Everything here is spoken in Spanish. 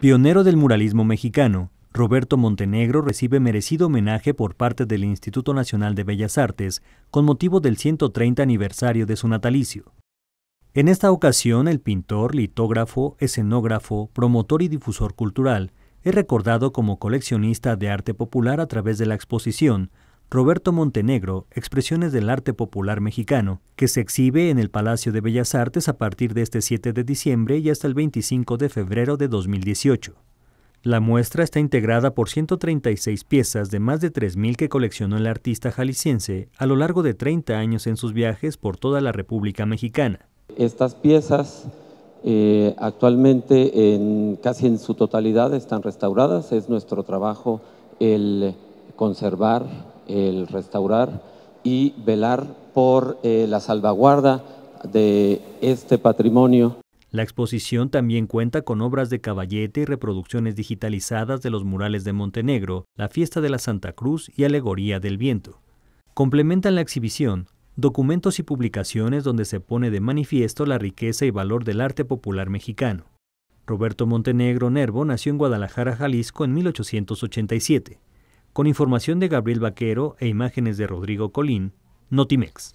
Pionero del muralismo mexicano, Roberto Montenegro recibe merecido homenaje por parte del Instituto Nacional de Bellas Artes con motivo del 130 aniversario de su natalicio. En esta ocasión, el pintor, litógrafo, escenógrafo, promotor y difusor cultural es recordado como coleccionista de arte popular a través de la exposición Roberto Montenegro, Expresiones del Arte Popular Mexicano, que se exhibe en el Palacio de Bellas Artes a partir de este 7 de diciembre y hasta el 25 de febrero de 2018. La muestra está integrada por 136 piezas de más de 3.000 que coleccionó el artista jalisciense a lo largo de 30 años en sus viajes por toda la República Mexicana. Estas piezas eh, actualmente en, casi en su totalidad están restauradas. Es nuestro trabajo el conservar, el restaurar y velar por eh, la salvaguarda de este patrimonio. La exposición también cuenta con obras de caballete y reproducciones digitalizadas de los murales de Montenegro, la fiesta de la Santa Cruz y alegoría del viento. Complementan la exhibición documentos y publicaciones donde se pone de manifiesto la riqueza y valor del arte popular mexicano. Roberto Montenegro Nervo nació en Guadalajara, Jalisco en 1887. Con información de Gabriel Vaquero e imágenes de Rodrigo Colín, Notimex.